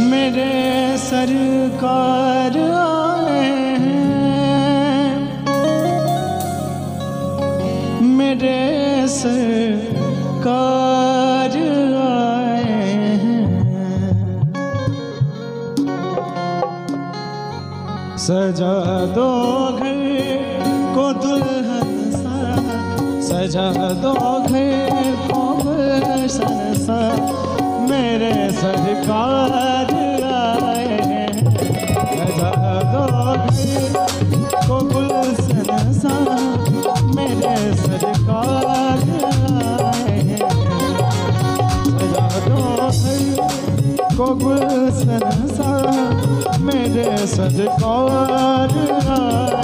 मेरे सरकार आए हैं। मेरे सरकार आए हैं। सजा दो घर को दुल्हन सा, सजा दो घर को दुल्हन सा मेरे सरकार आए। दो को तो गुलशन सा मेरे सरकार आए। दो को तो गुलशन सा मेरे सजकार आए।